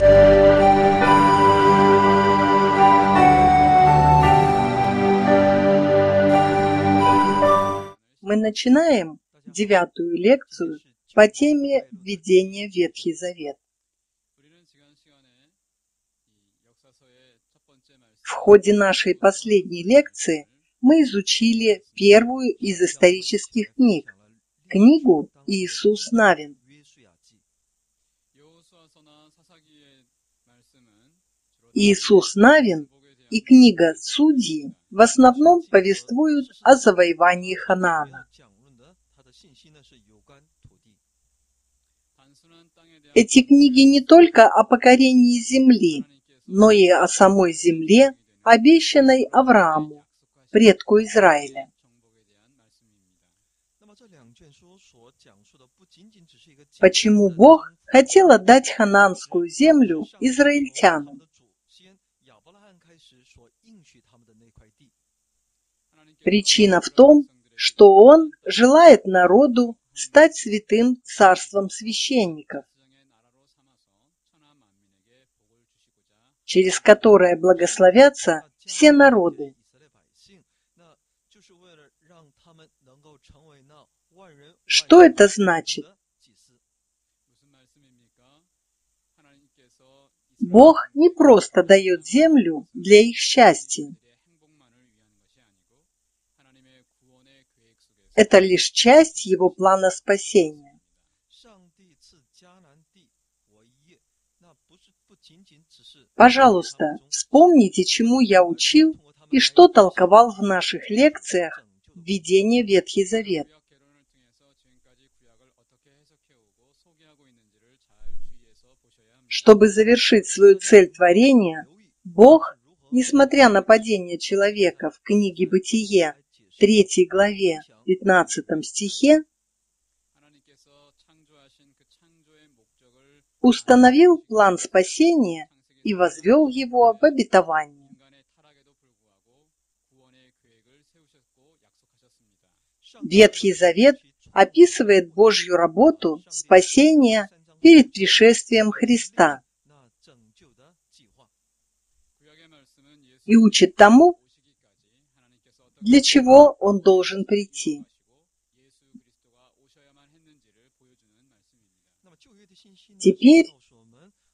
Мы начинаем девятую лекцию по теме введения в Ветхий Завет. В ходе нашей последней лекции мы изучили первую из исторических книг, книгу Иисус Навин. Иисус Навин и книга Судьи в основном повествуют о завоевании Ханаана. Эти книги не только о покорении земли, но и о самой земле, обещанной Аврааму, предку Израиля. Почему Бог хотел отдать хананскую землю израильтянам? Причина в том, что Он желает народу стать святым царством священников, через которое благословятся все народы. Что это значит? Бог не просто дает землю для их счастья. Это лишь часть его плана спасения. Пожалуйста, вспомните, чему я учил и что толковал в наших лекциях «Введение Ветхий Завет». Чтобы завершить свою цель творения, Бог, несмотря на падение человека в книге «Бытие», 3 главе, 15 стихе, установил план спасения и возвел его в обетование. Ветхий Завет описывает Божью работу спасения перед пришествием Христа и учит тому, для чего он должен прийти. Теперь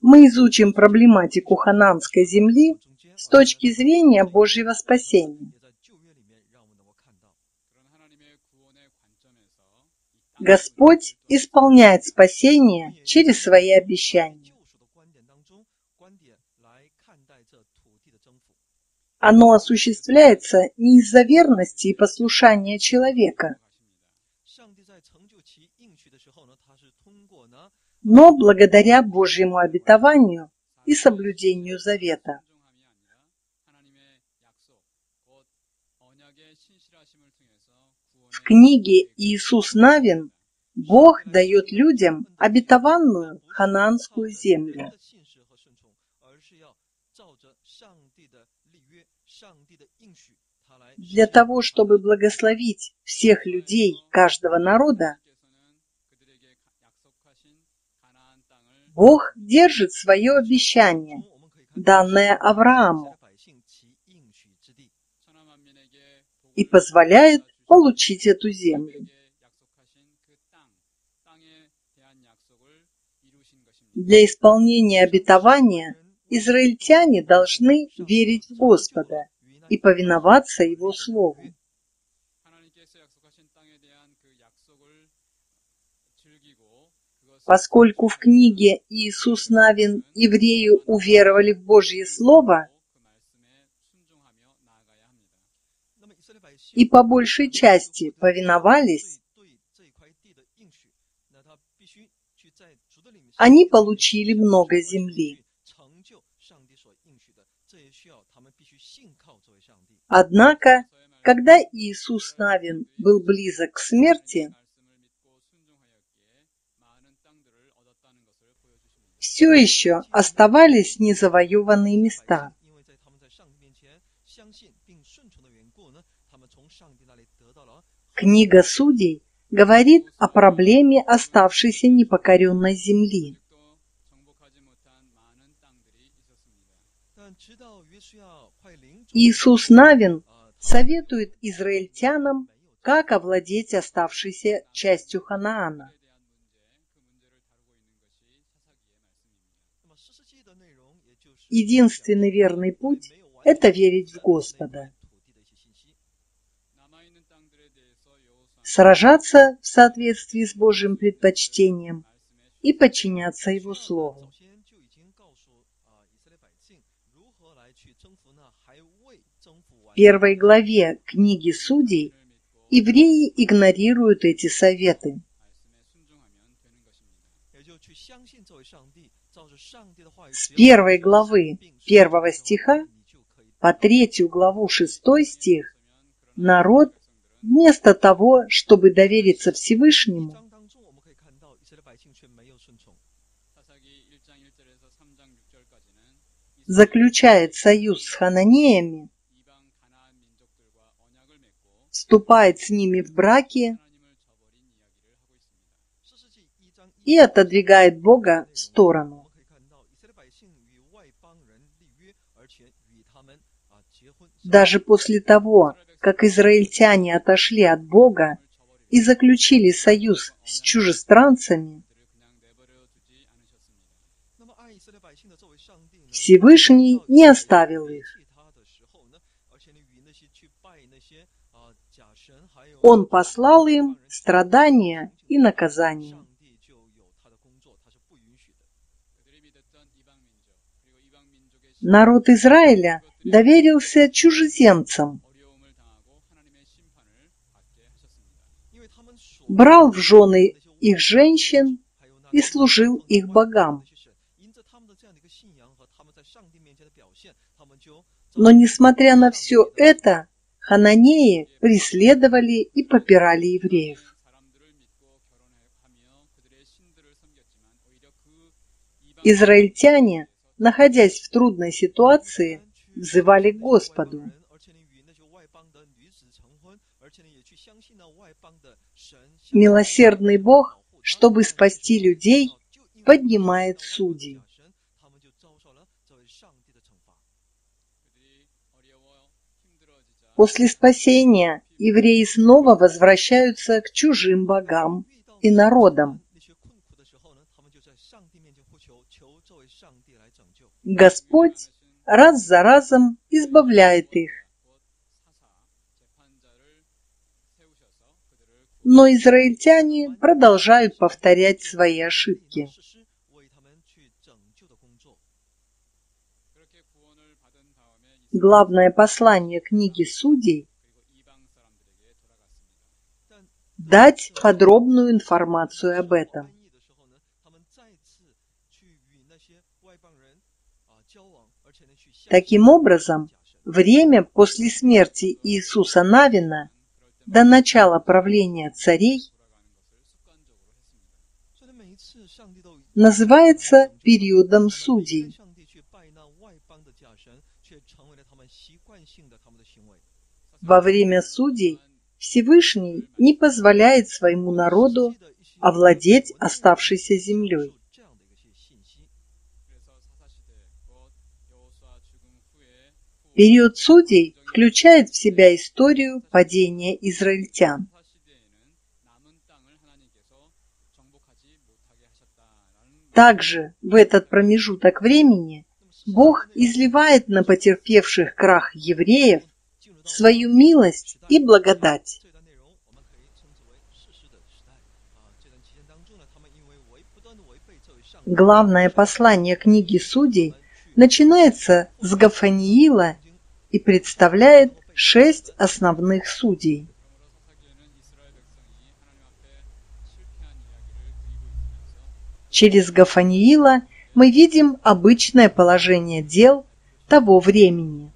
мы изучим проблематику хананской земли с точки зрения Божьего спасения. Господь исполняет спасение через свои обещания. Оно осуществляется не из-за верности и послушания человека, но благодаря Божьему обетованию и соблюдению завета. В книге Иисус Навин Бог дает людям обетованную хананскую землю. Для того, чтобы благословить всех людей каждого народа, Бог держит свое обещание, данное Аврааму, и позволяет получить эту землю. Для исполнения обетования израильтяне должны верить в Господа и повиноваться Его Слову. Поскольку в книге Иисус Навин евреи уверовали в Божье Слово и по большей части повиновались, они получили много земли. Однако, когда Иисус Навин был близок к смерти, все еще оставались незавоеванные места. Книга Судей говорит о проблеме оставшейся непокоренной земли. Иисус Навин советует израильтянам, как овладеть оставшейся частью Ханаана. Единственный верный путь – это верить в Господа. Сражаться в соответствии с Божьим предпочтением и подчиняться Его Слову. Первой главе книги Судей евреи игнорируют эти советы. С первой главы первого стиха по третью главу шестой стих народ вместо того, чтобы довериться Всевышнему, заключает союз с хананеями, вступает с ними в браки и отодвигает Бога в сторону. Даже после того, как израильтяне отошли от Бога и заключили союз с чужестранцами, Всевышний не оставил их. Он послал им страдания и наказания. Народ Израиля доверился чужеземцам, брал в жены их женщин и служил их богам. Но, несмотря на все это, хананеи преследовали и попирали евреев. Израильтяне, находясь в трудной ситуации, взывали к Господу. Милосердный Бог, чтобы спасти людей, поднимает судей. После спасения евреи снова возвращаются к чужим богам и народам. Господь раз за разом избавляет их. Но израильтяне продолжают повторять свои ошибки. Главное послание книги Судей – дать подробную информацию об этом. Таким образом, время после смерти Иисуса Навина до начала правления царей называется периодом судей. Во время судей Всевышний не позволяет своему народу овладеть оставшейся землей. Период судей включает в себя историю падения израильтян. Также в этот промежуток времени Бог изливает на потерпевших крах евреев свою милость и благодать. Главное послание книги Судей начинается с Гафаниила и представляет шесть основных судей. Через Гафаниила мы видим обычное положение дел того времени.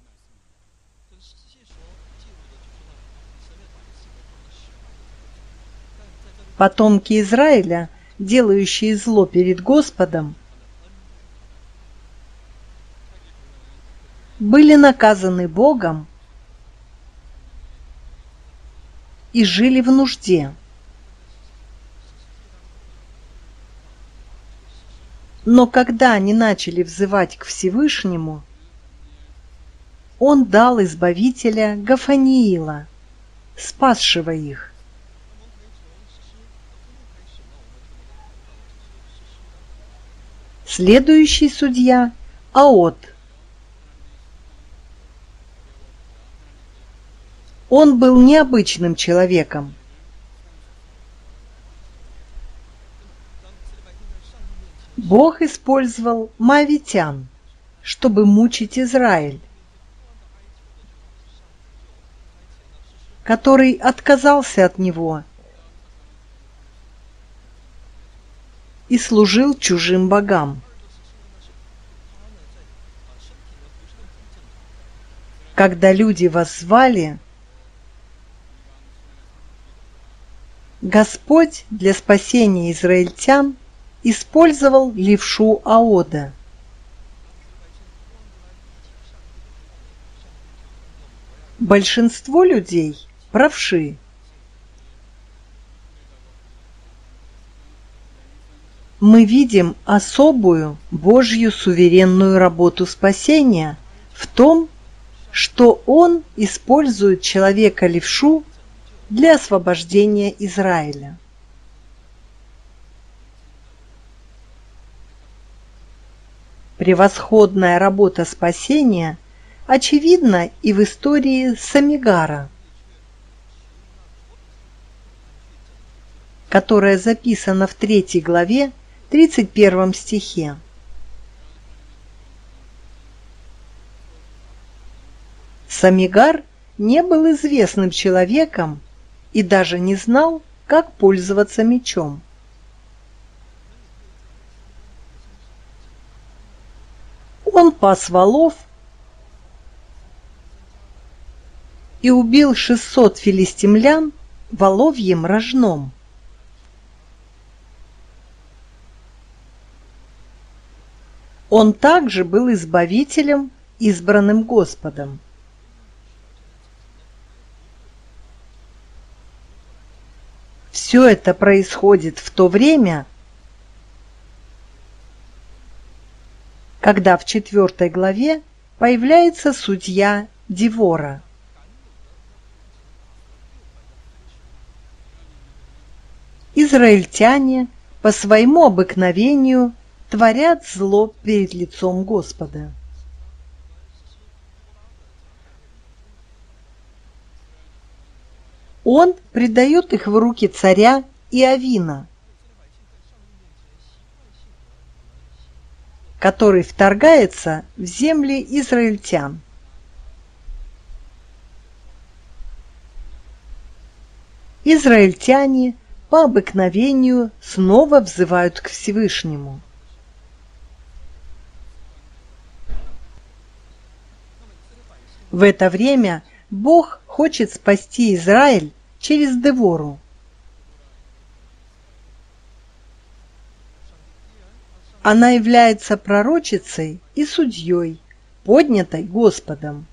Потомки Израиля, делающие зло перед Господом, были наказаны Богом и жили в нужде. Но когда они начали взывать к Всевышнему, он дал избавителя Гафаниила, спасшего их. Следующий судья – Аот. Он был необычным человеком. Бог использовал мавитян, чтобы мучить Израиль, который отказался от него и служил чужим богам. Когда люди воззвали, Господь для спасения израильтян использовал левшу Аода. Большинство людей – правши. Мы видим особую Божью суверенную работу спасения в том, что Он использует человека-левшу для освобождения Израиля. Превосходная работа спасения очевидна и в истории Самигара, которая записана в третьей главе 31 стихе. Самигар не был известным человеком и даже не знал, как пользоваться мечом. Он пас валов и убил 600 филистимлян воловьим рожном. Он также был избавителем, избранным Господом. Все это происходит в то время, когда в четвертой главе появляется судья Дивора. Израильтяне по своему обыкновению творят зло перед лицом Господа. Он предает их в руки царя Иовина, который вторгается в земли израильтян. Израильтяне по обыкновению снова взывают к Всевышнему. В это время Бог хочет спасти Израиль через Девору. Она является пророчицей и судьей, поднятой Господом.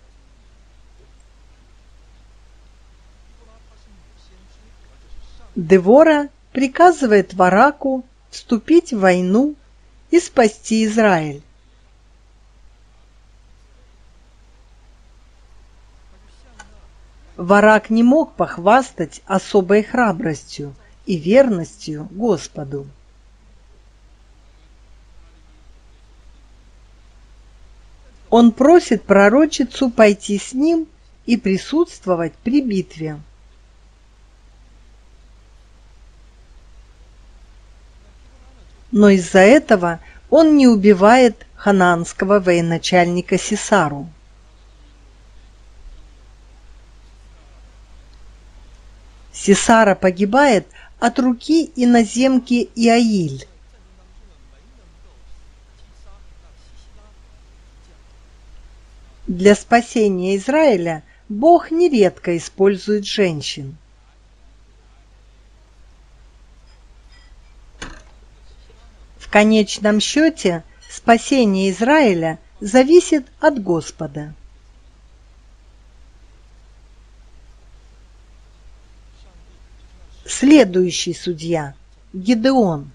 Девора приказывает Вараку вступить в войну и спасти Израиль. Варак не мог похвастать особой храбростью и верностью Господу. Он просит пророчицу пойти с ним и присутствовать при битве. Но из-за этого он не убивает хананского военачальника Сесару. Сесара погибает от руки иноземки Иаиль. Для спасения Израиля Бог нередко использует женщин. В конечном счете спасение Израиля зависит от Господа. Следующий судья – Гидеон.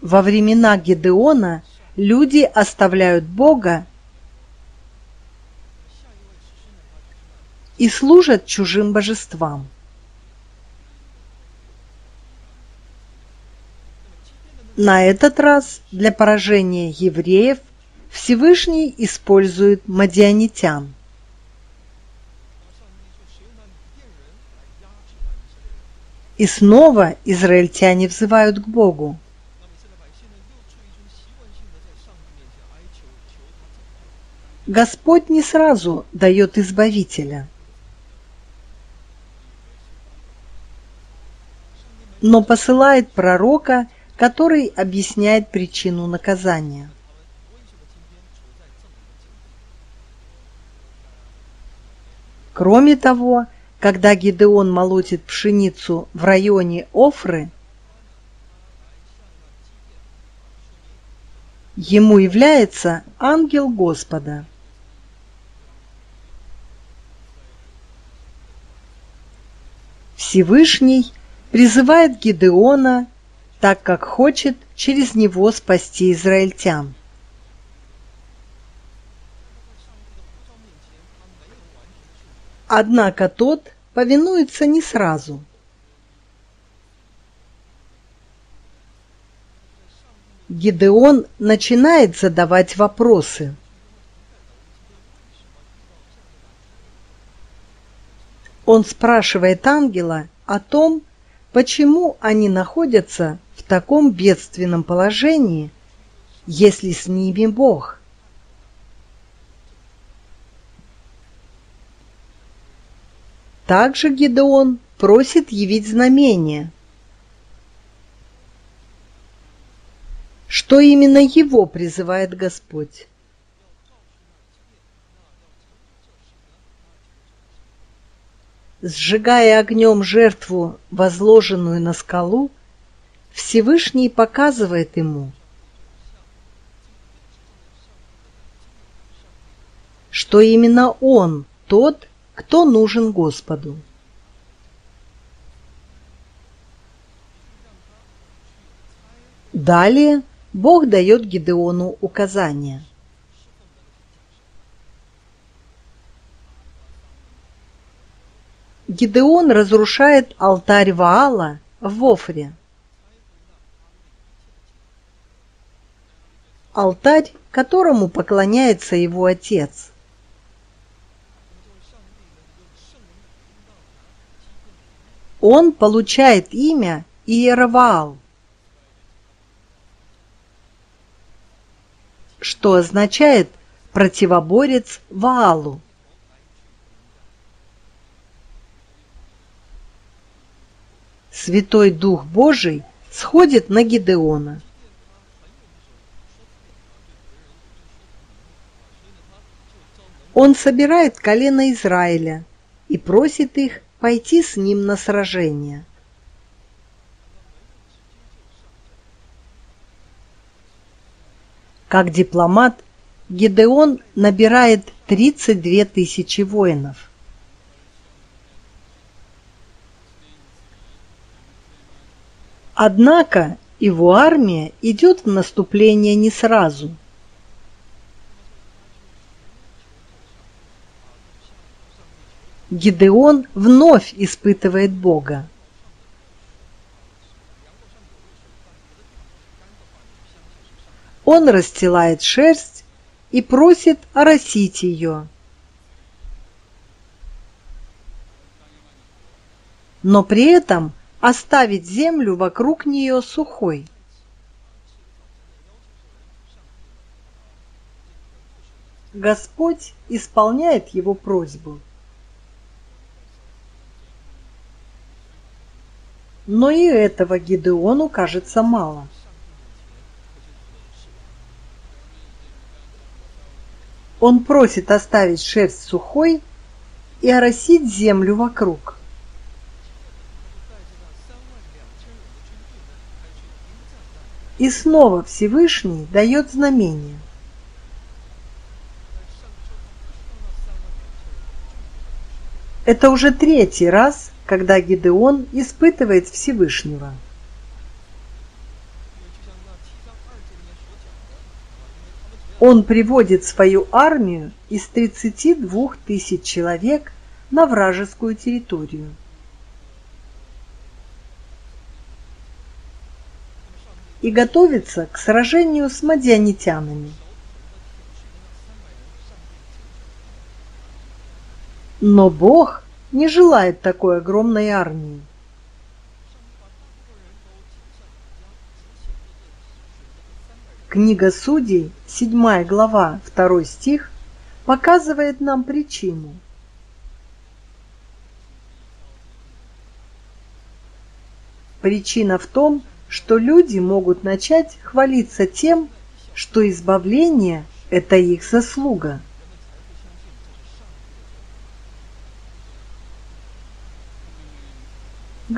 Во времена Гедеона люди оставляют Бога и служат чужим божествам. На этот раз для поражения евреев Всевышний использует мадианитян. И снова израильтяне взывают к Богу. Господь не сразу дает избавителя. Но посылает пророка, который объясняет причину наказания. Кроме того, когда Гидеон молотит пшеницу в районе Офры, ему является ангел Господа. Всевышний призывает Гидеона, так как хочет через него спасти израильтян. Однако тот повинуется не сразу. Гидеон начинает задавать вопросы. Он спрашивает ангела о том, почему они находятся в таком бедственном положении, если с ними Бог. Также Гедеон просит явить знамение. Что именно его призывает Господь? Сжигая огнем жертву, возложенную на скалу, Всевышний показывает ему, что именно он тот, кто нужен Господу. Далее Бог дает Гидеону указания. Гидеон разрушает алтарь Ваала в Офре. Алтарь, которому поклоняется его отец – он получает имя Иераваал, что означает противоборец Ваалу. Святой Дух Божий сходит на Гидеона. Он собирает колено Израиля и просит их пойти с ним на сражение. Как дипломат Гидеон набирает 32 тысячи воинов. Однако его армия идет в наступление не сразу – Гидеон вновь испытывает Бога. Он расстилает шерсть и просит оросить ее. Но при этом оставить землю вокруг нее сухой. Господь исполняет его просьбу. Но и этого Гидеону кажется мало. Он просит оставить шерсть сухой и оросить землю вокруг. И снова Всевышний дает знамение. Это уже третий раз, когда Гидеон испытывает Всевышнего. Он приводит свою армию из 32 тысяч человек на вражескую территорию. и готовится к сражению с мадианитянами. Но Бог не желает такой огромной армии. Книга Судей, 7 глава, 2 стих, показывает нам причину. Причина в том, что люди могут начать хвалиться тем, что избавление – это их заслуга.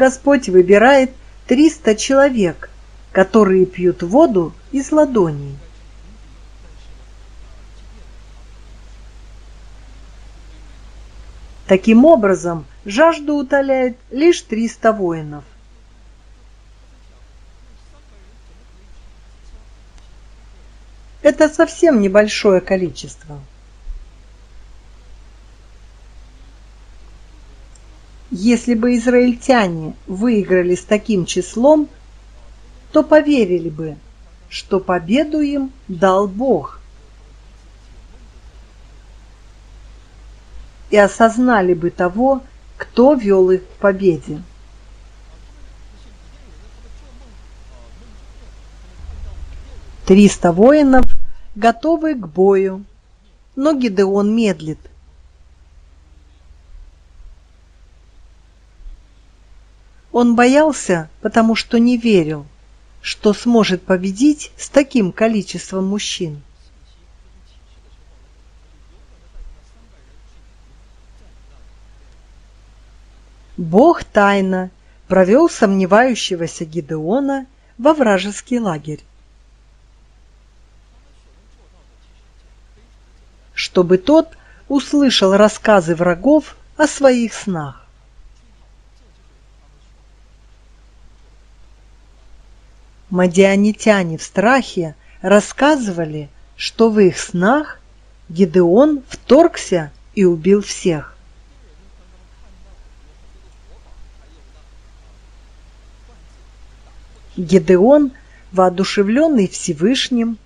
Господь выбирает 300 человек, которые пьют воду из ладоней. Таким образом, жажду утоляет лишь 300 воинов. Это совсем небольшое количество. Если бы израильтяне выиграли с таким числом, то поверили бы, что победу им дал Бог. И осознали бы того, кто вел их к победе. Триста воинов готовы к бою, но Гидеон медлит. Он боялся, потому что не верил, что сможет победить с таким количеством мужчин. Бог тайно провел сомневающегося Гидеона во вражеский лагерь. чтобы тот услышал рассказы врагов о своих снах. Мадианитяне в страхе рассказывали, что в их снах Гидеон вторгся и убил всех. Гедеон, воодушевленный Всевышним,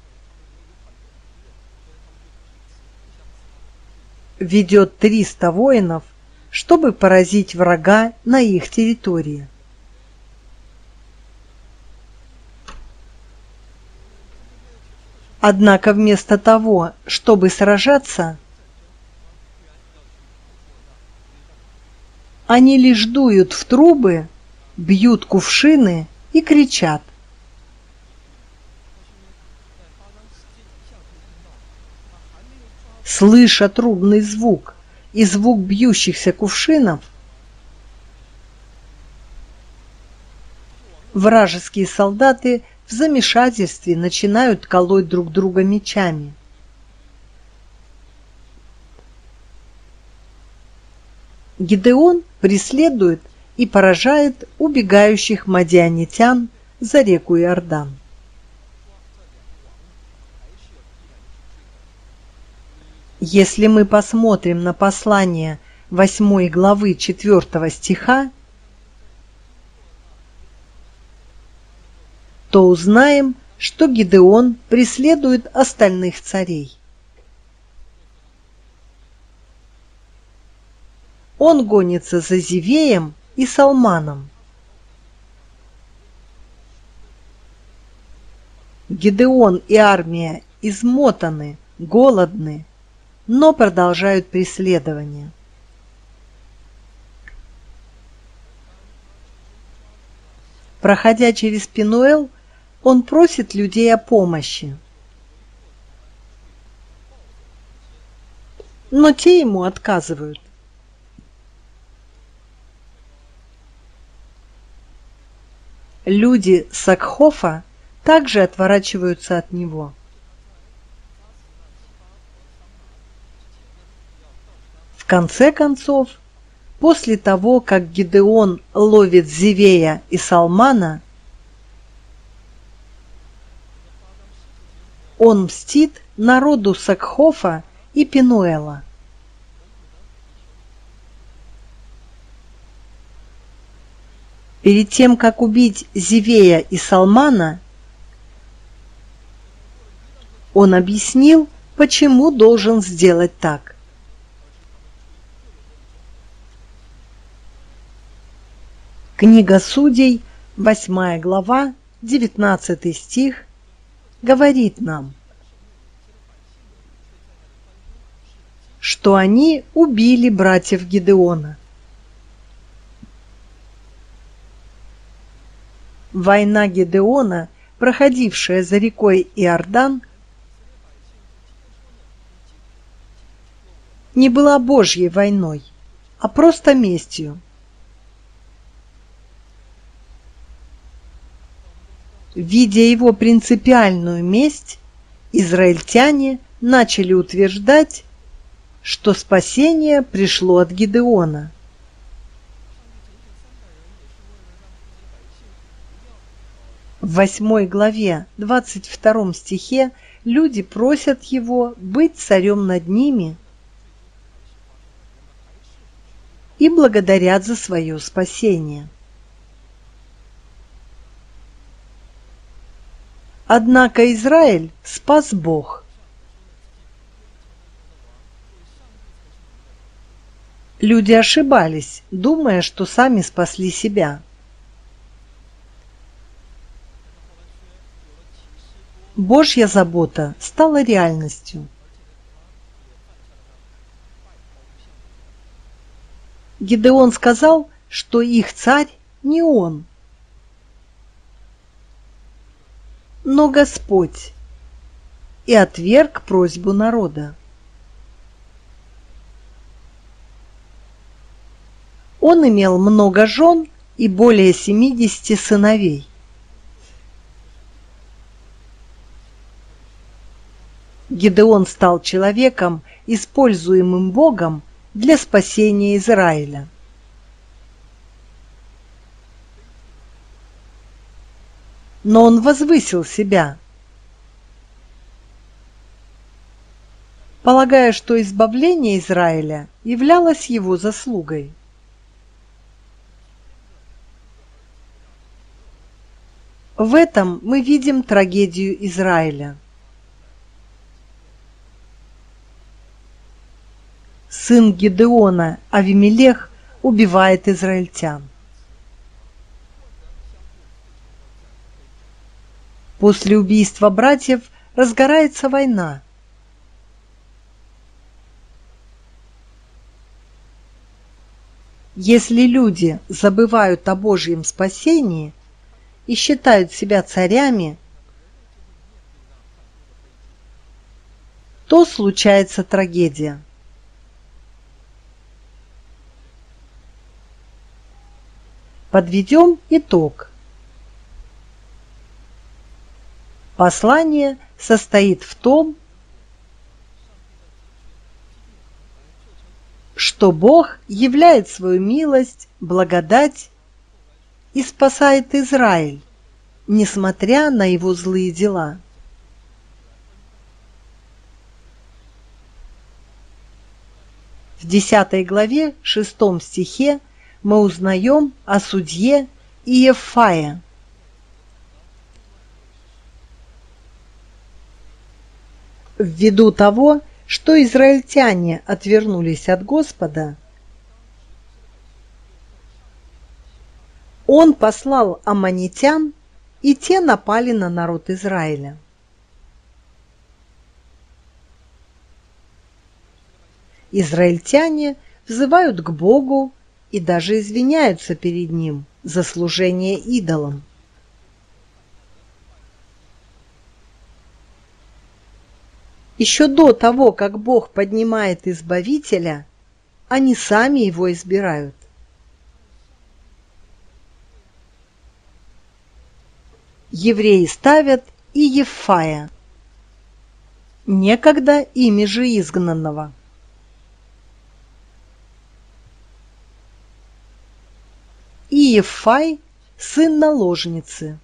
ведет 300 воинов, чтобы поразить врага на их территории. Однако вместо того, чтобы сражаться, они лишь дуют в трубы, бьют кувшины и кричат. слыша трубный звук и звук бьющихся кувшинов, вражеские солдаты в замешательстве начинают колоть друг друга мечами. Гидеон преследует и поражает убегающих мадианитян за реку Иордан. Если мы посмотрим на послание 8 главы 4 стиха, то узнаем, что Гидеон преследует остальных царей. Он гонится за Зевеем и Салманом. Гидеон и армия измотаны, голодны, но продолжают преследование. Проходя через Пинуэл, он просит людей о помощи. Но те ему отказывают. Люди Сакхофа также отворачиваются от него. В конце концов, после того, как Гидеон ловит Зевея и Салмана, Он мстит народу Сакхофа и Пинуэла. Перед тем, как убить Зивея и Салмана, он объяснил, почему должен сделать так. Книга Судей, 8 глава, 19 стих, говорит нам, что они убили братьев Гидеона. Война Гедеона, проходившая за рекой Иордан, не была Божьей войной, а просто местью. Видя его принципиальную месть, израильтяне начали утверждать, что спасение пришло от Гидеона. В восьмой главе, 22 стихе, люди просят его быть царем над ними и благодарят за свое спасение. Однако Израиль спас Бог. Люди ошибались, думая, что сами спасли себя. Божья забота стала реальностью. Гидеон сказал, что их царь не он, но Господь, и отверг просьбу народа. Он имел много жен и более семидесяти сыновей. Гидеон стал человеком, используемым Богом для спасения Израиля. Но он возвысил себя, полагая, что избавление Израиля являлось его заслугой. В этом мы видим трагедию Израиля. сын Гедеона Авимелех убивает израильтян. После убийства братьев разгорается война. Если люди забывают о Божьем спасении и считают себя царями, то случается трагедия. Подведем итог. Послание состоит в том, что Бог являет свою милость, благодать и спасает Израиль, несмотря на его злые дела. В 10 главе 6 стихе мы узнаем о судье Иефае. Ввиду того, что израильтяне отвернулись от Господа, он послал аммонитян, и те напали на народ Израиля. Израильтяне взывают к Богу и даже извиняются перед ним за служение идолам. Еще до того, как Бог поднимает Избавителя, они сами его избирают. Евреи ставят и Ефая, некогда ими же изгнанного. Иефай – сын наложницы.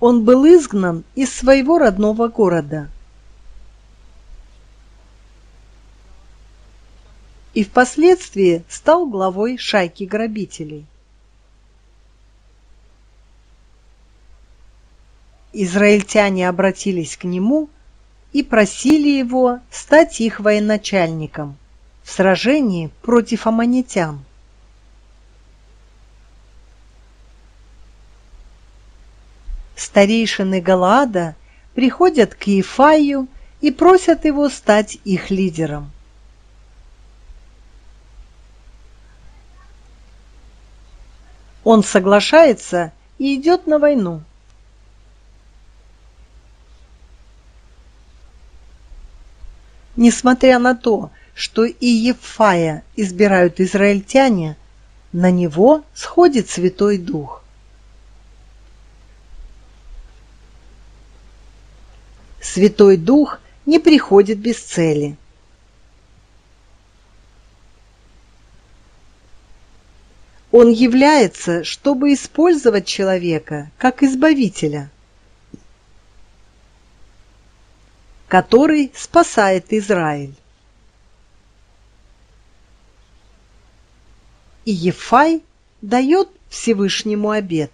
Он был изгнан из своего родного города. И впоследствии стал главой шайки грабителей. Израильтяне обратились к нему и просили его стать их военачальником в сражении против аммонитян. Старейшины Галаада приходят к Ефаю и просят его стать их лидером. Он соглашается и идет на войну. Несмотря на то, что и Ефая избирают израильтяне, на него сходит Святой Дух. Святой Дух не приходит без цели. Он является, чтобы использовать человека как избавителя – который спасает Израиль. И Ефай дает Всевышнему обед.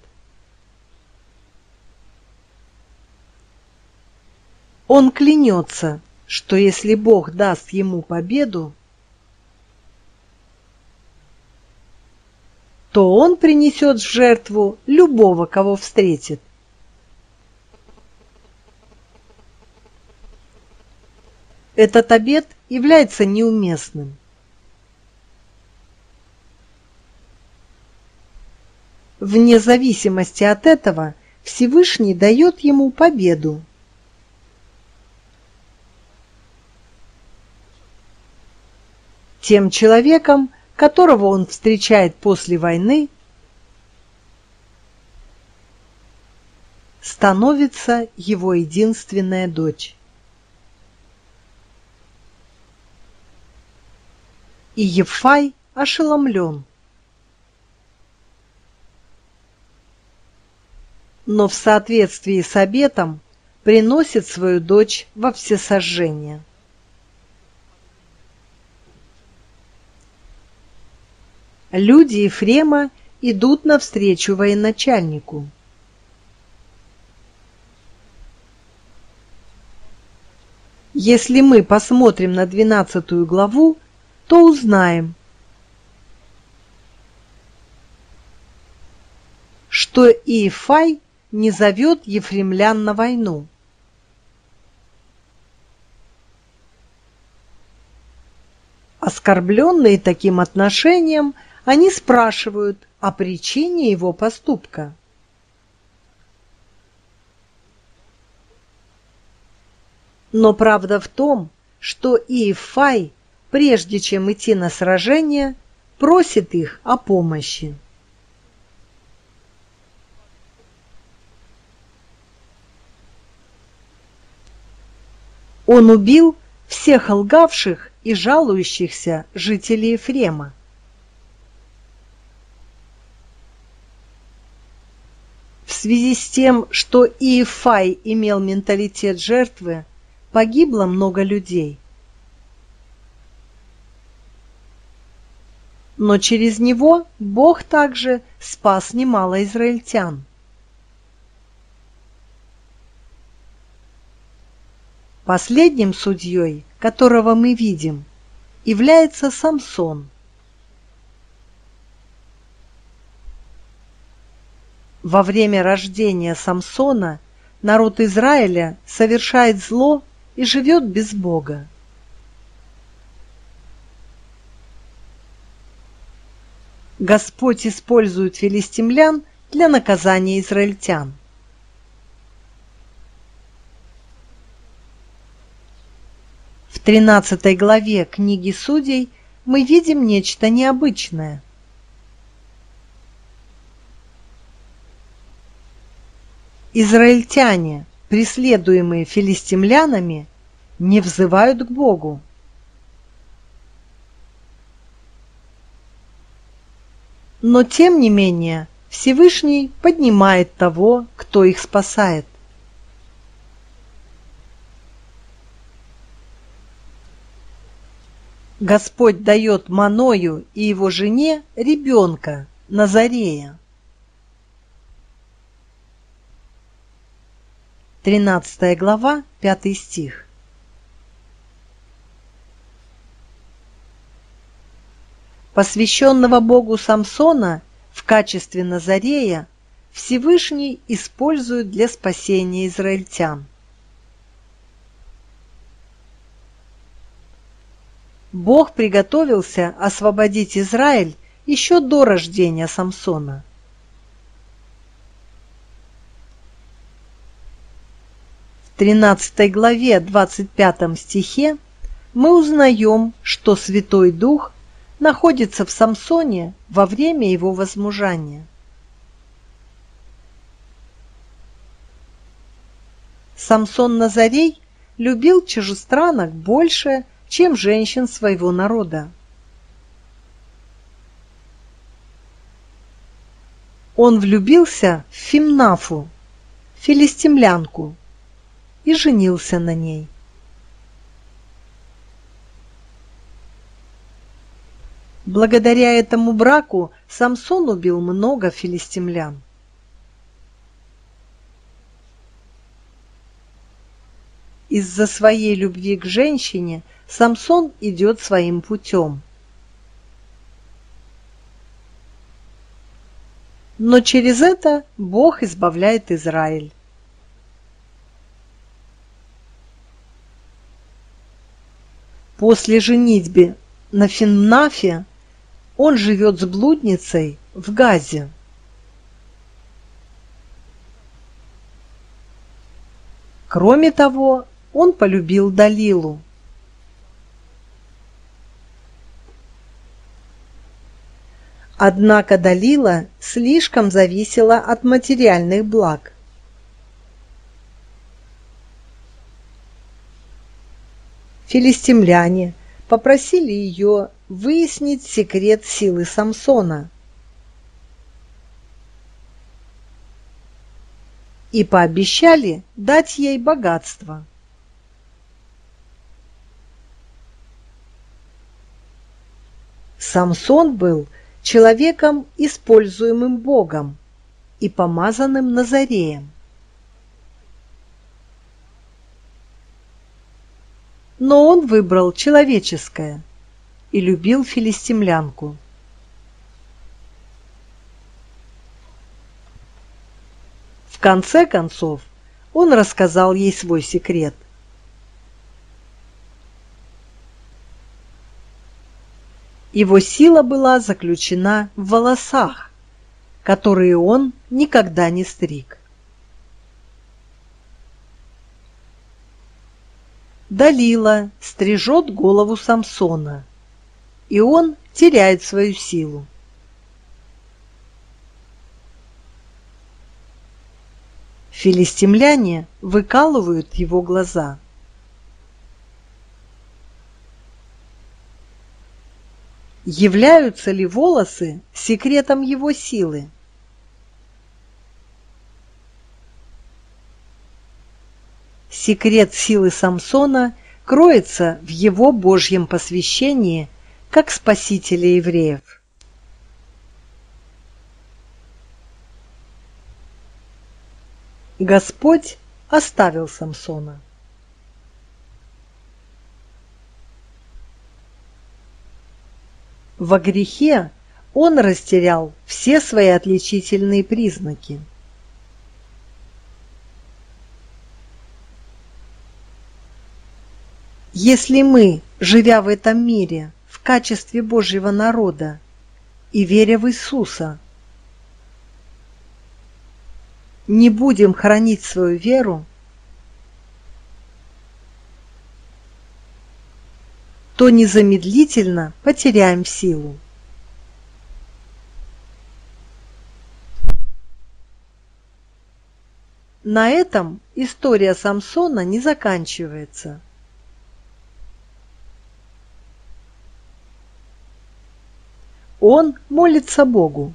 Он клянется, что если Бог даст ему победу, то он принесет в жертву любого, кого встретит. этот обет является неуместным. Вне зависимости от этого Всевышний дает ему победу. Тем человеком, которого он встречает после войны, становится его единственная дочь. и Ефай ошеломлен. Но в соответствии с обетом приносит свою дочь во всесожжение. Люди Ефрема идут навстречу военачальнику. Если мы посмотрим на двенадцатую главу, то узнаем, что Иефай не зовет ефремлян на войну. Оскорбленные таким отношением, они спрашивают о причине его поступка. Но правда в том, что Иефай – прежде чем идти на сражение, просит их о помощи. Он убил всех лгавших и жалующихся жителей Ефрема. Связи с тем, что Иефай имел менталитет жертвы, погибло много людей – но через него Бог также спас немало израильтян. Последним судьей, которого мы видим, является Самсон. Во время рождения Самсона народ Израиля совершает зло и живет без Бога. Господь использует филистимлян для наказания израильтян. В 13 главе книги Судей мы видим нечто необычное. Израильтяне, преследуемые филистимлянами, не взывают к Богу. Но тем не менее, Всевышний поднимает того, кто их спасает. Господь дает Маною и его жене ребенка, Назарея. 13 глава, 5 стих. Посвященного Богу Самсона в качестве Назарея Всевышний использует для спасения израильтян. Бог приготовился освободить Израиль еще до рождения Самсона. 13 главе 25 стихе мы узнаем, что Святой Дух находится в Самсоне во время его возмужания. Самсон Назарей любил чужестранок больше, чем женщин своего народа. Он влюбился в Фимнафу, филистимлянку, и женился на ней. Благодаря этому браку Самсон убил много филистимлян. Из-за своей любви к женщине Самсон идет своим путем. Но через это Бог избавляет Израиль. После женитьбы на Финнафе он живет с блудницей в Газе. Кроме того, он полюбил Далилу. Однако Далила слишком зависела от материальных благ. Филистимляне попросили ее выяснить секрет силы Самсона. И пообещали дать ей богатство. Самсон был человеком, используемым Богом и помазанным Назареем. Но он выбрал человеческое – и любил филистимлянку. В конце концов, он рассказал ей свой секрет. Его сила была заключена в волосах, которые он никогда не стриг. Далила стрижет голову Самсона – и он теряет свою силу. Филистимляне выкалывают его глаза. Являются ли волосы секретом его силы? Секрет силы Самсона кроется в его Божьем посвящении как спасителя евреев. Господь оставил Самсона. Во грехе он растерял все свои отличительные признаки. Если мы, живя в этом мире, качестве Божьего народа и веря в Иисуса. Не будем хранить свою веру, то незамедлительно потеряем силу. На этом история Самсона не заканчивается – Он молится Богу.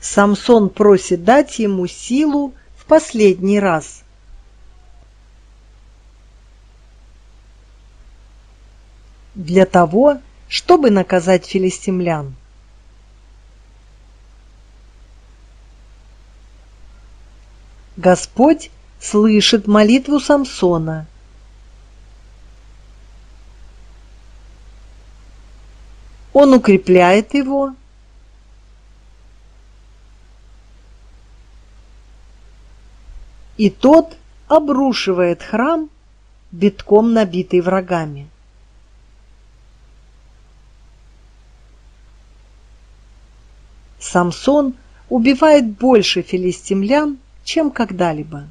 Самсон просит дать ему силу в последний раз. Для того, чтобы наказать филистимлян. Господь слышит молитву Самсона – Он укрепляет его. И тот обрушивает храм, битком набитый врагами. Самсон убивает больше филистимлян, чем когда-либо.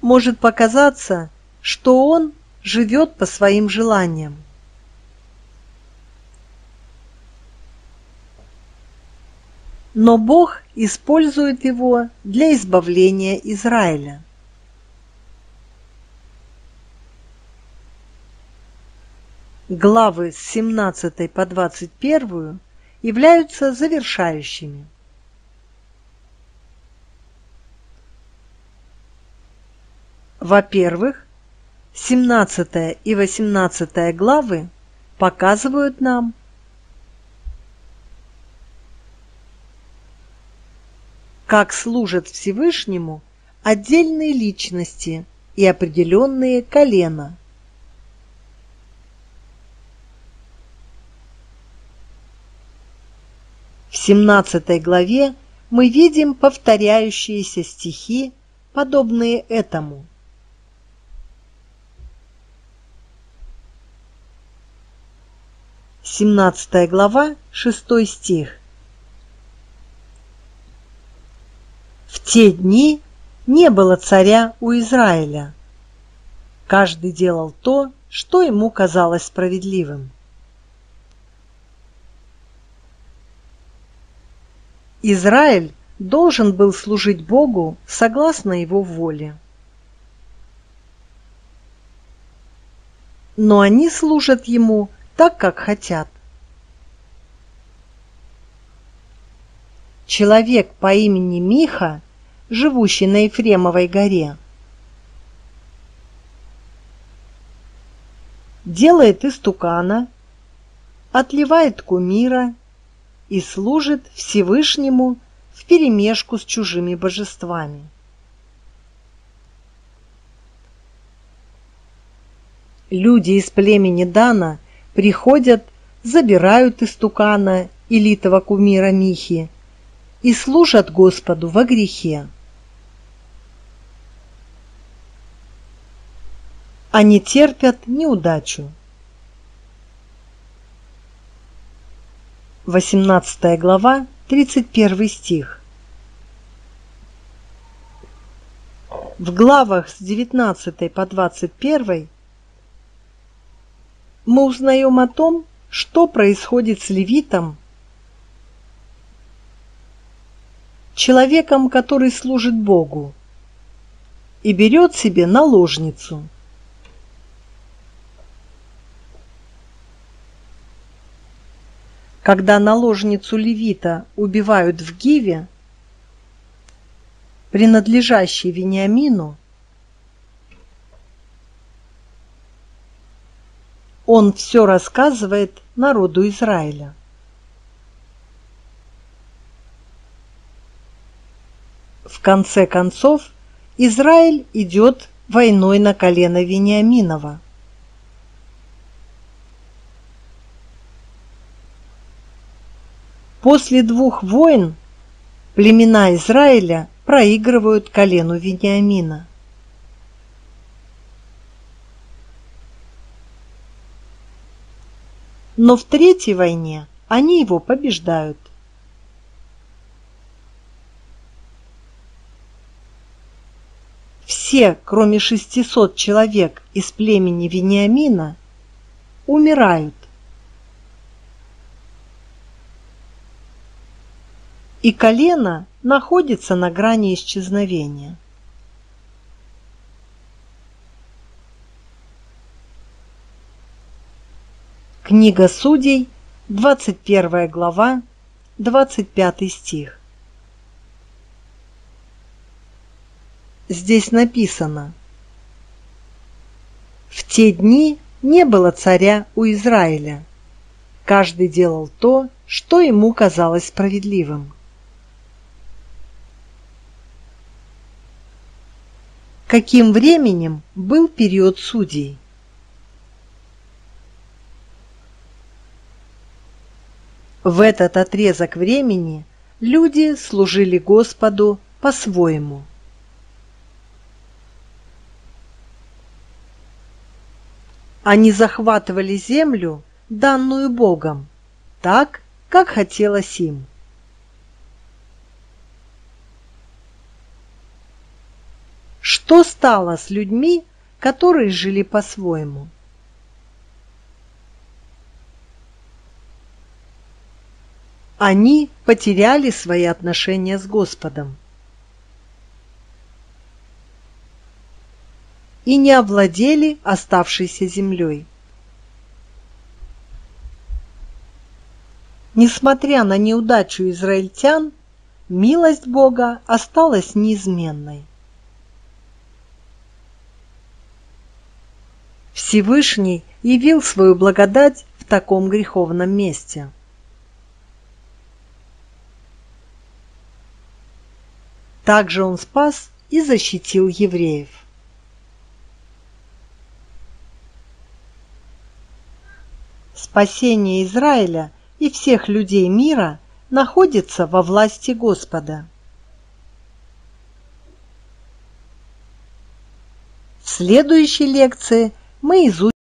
Может показаться, что он живет по своим желаниям. Но Бог использует его для избавления Израиля. Главы с 17 по 21 являются завершающими. Во-первых, 17 и 18 главы показывают нам, как служат Всевышнему отдельные личности и определенные колена. В 17 главе мы видим повторяющиеся стихи, подобные этому – 17 глава, 6 стих. В те дни не было царя у Израиля. Каждый делал то, что ему казалось справедливым. Израиль должен был служить Богу согласно его воле. Но они служат ему так, как хотят. Человек по имени Миха, живущий на Ефремовой горе, делает истукана, отливает кумира и служит Всевышнему вперемешку с чужими божествами. Люди из племени Дана приходят, забирают истукана и литого кумира Михи и служат Господу во грехе. Они терпят неудачу. 18 глава, 31 стих. В главах с 19 по 21 мы узнаем о том, что происходит с левитом, человеком, который служит Богу, и берет себе наложницу. Когда наложницу левита убивают в Гиве, принадлежащей Вениамину, он все рассказывает народу Израиля. В конце концов, Израиль идет войной на колено Вениаминова. После двух войн племена Израиля проигрывают колену Вениамина. Но в Третьей войне они его побеждают. Все, кроме 600 человек из племени Вениамина, умирают. И колено находится на грани исчезновения. Книга Судей, 21 глава, 25 стих. Здесь написано «В те дни не было царя у Израиля. Каждый делал то, что ему казалось справедливым. Каким временем был период судей? В этот отрезок времени люди служили Господу по-своему. Они захватывали землю, данную Богом, так, как хотелось им. Что стало с людьми, которые жили по-своему? Они потеряли свои отношения с Господом и не овладели оставшейся землей. Несмотря на неудачу израильтян, милость Бога осталась неизменной. Всевышний явил свою благодать в таком греховном месте. Также он спас и защитил евреев. Спасение Израиля и всех людей мира находится во власти Господа. В следующей лекции мы изучим